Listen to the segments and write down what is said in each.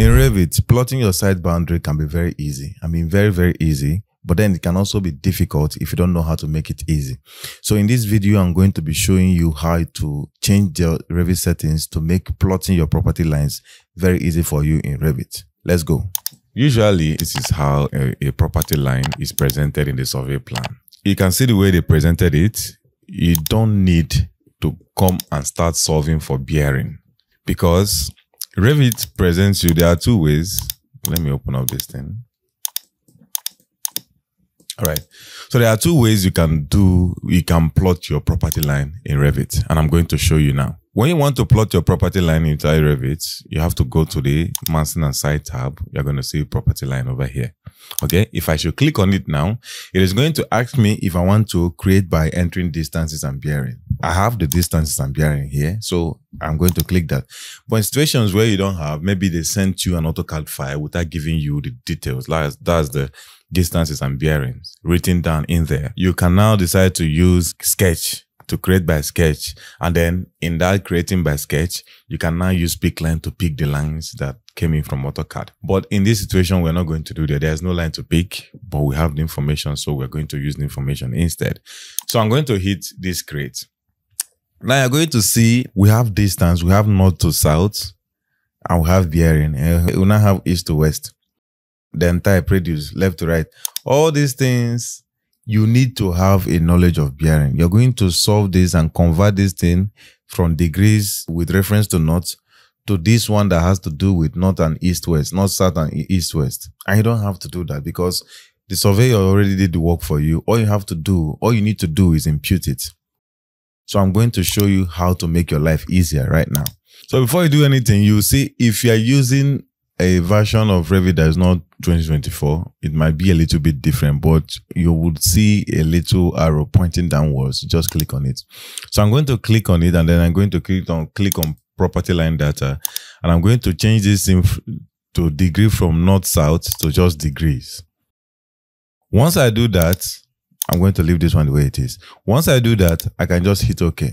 In Revit, plotting your site boundary can be very easy. I mean, very, very easy. But then it can also be difficult if you don't know how to make it easy. So in this video, I'm going to be showing you how to change the Revit settings to make plotting your property lines very easy for you in Revit. Let's go. Usually, this is how a, a property line is presented in the survey plan. You can see the way they presented it. You don't need to come and start solving for bearing because Revit presents you. There are two ways. Let me open up this thing. All right. So there are two ways you can do, you can plot your property line in Revit. And I'm going to show you now. When you want to plot your property line inside Revit, you have to go to the Massing and Site tab. You're going to see property line over here. Okay. If I should click on it now, it is going to ask me if I want to create by entering distances and bearing. I have the distances and bearing here. So I'm going to click that. But in situations where you don't have, maybe they sent you an AutoCAD file without giving you the details. That's, that's the distances and bearings written down in there. You can now decide to use Sketch to create by sketch. And then in that creating by sketch, you can now use PickLine to pick the lines that came in from AutoCAD. But in this situation, we're not going to do that. There's no line to pick, but we have the information. So we're going to use the information instead. So I'm going to hit this create. Now you're going to see we have distance, we have north to south, and we have bearing. Eh, we now have east to west. Then type produce, left to right. All these things you need to have a knowledge of bearing. You're going to solve this and convert this thing from degrees with reference to north to this one that has to do with north and east west, north south and east west. And you don't have to do that because the surveyor already did the work for you. All you have to do, all you need to do is impute it. So I'm going to show you how to make your life easier right now. So before you do anything, you see if you are using a version of Revit that is not 2024, it might be a little bit different, but you would see a little arrow pointing downwards. Just click on it. So I'm going to click on it and then I'm going to click on click on property line data and I'm going to change this to degree from north south to just degrees. Once I do that, I'm going to leave this one the way it is. Once I do that, I can just hit OK.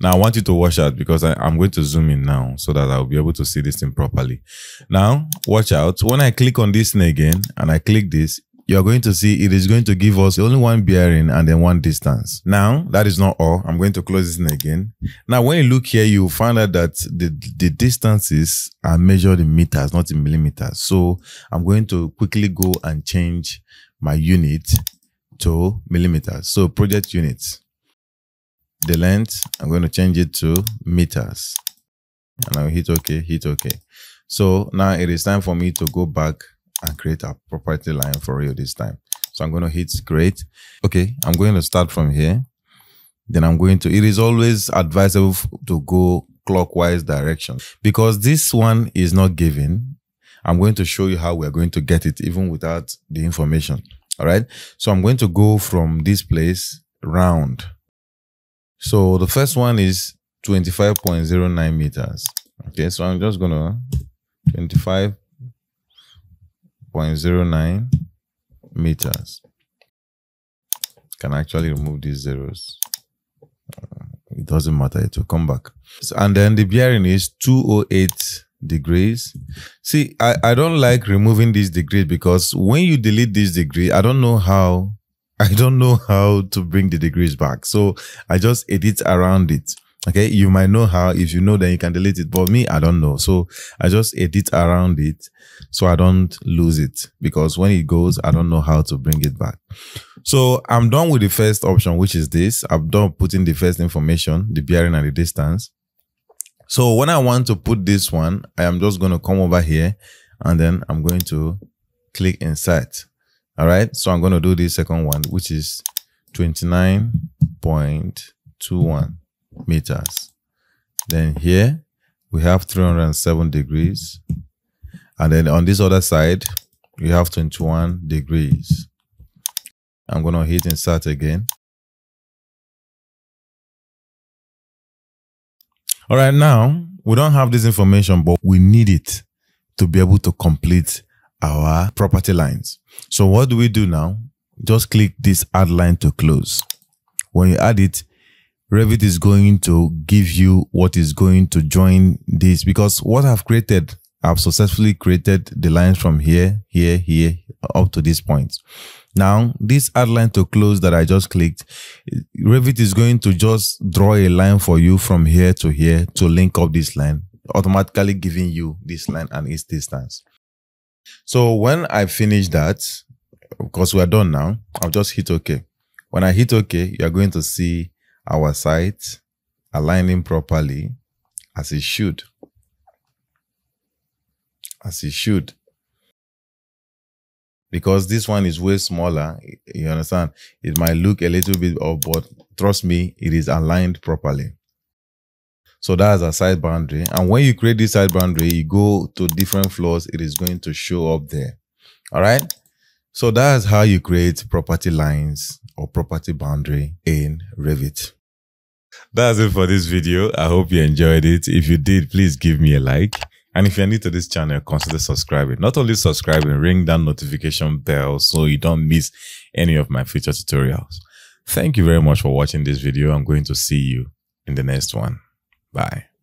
Now I want you to watch out because I, am going to zoom in now so that I'll be able to see this thing properly. Now, watch out. When I click on this thing again and I click this, you're going to see it is going to give us only one bearing and then one distance. Now, that is not all. I'm going to close this again. Now, when you look here, you will find out that the, the distances are measured in meters, not in millimeters. So I'm going to quickly go and change my unit to millimeters. So project units the length, I'm going to change it to meters. And I'll hit OK, hit OK. So now it is time for me to go back and create a property line for you this time. So I'm going to hit create. Okay, I'm going to start from here. Then I'm going to, it is always advisable to go clockwise direction because this one is not given. I'm going to show you how we're going to get it even without the information. All right. So I'm going to go from this place round so the first one is 25.09 meters. Okay, so I'm just gonna 25.09 meters. Can actually remove these zeros. Uh, it doesn't matter, it will come back. So, and then the bearing is 208 degrees. See, I, I don't like removing these degrees because when you delete this degree, I don't know how I don't know how to bring the degrees back. So I just edit around it. Okay. You might know how. If you know, then you can delete it. But me, I don't know. So I just edit around it so I don't lose it because when it goes, I don't know how to bring it back. So I'm done with the first option, which is this. I'm done putting the first information, the bearing and the distance. So when I want to put this one, I am just going to come over here and then I'm going to click insert. All right. So I'm going to do the second one, which is 29.21 meters. Then here we have 307 degrees. And then on this other side, we have 21 degrees. I'm going to hit insert again. All right, now we don't have this information, but we need it to be able to complete our property lines. So what do we do now? Just click this add line to close. When you add it, Revit is going to give you what is going to join this because what I've created I've successfully created the lines from here, here, here, up to this point. Now, this add line to close that I just clicked, Revit is going to just draw a line for you from here to here to link up this line, automatically giving you this line and its distance. So when I finish that, because we're done now, I'll just hit OK. When I hit OK, you're going to see our site aligning properly as it should. As it should. Because this one is way smaller, you understand? It might look a little bit off, but trust me, it is aligned properly. So that's a side boundary. And when you create this side boundary, you go to different floors, it is going to show up there. All right. So that's how you create property lines or property boundary in Revit. That's it for this video. I hope you enjoyed it. If you did, please give me a like. And if you're new to this channel, consider subscribing. Not only subscribing, ring that notification bell so you don't miss any of my future tutorials. Thank you very much for watching this video. I'm going to see you in the next one. Bye.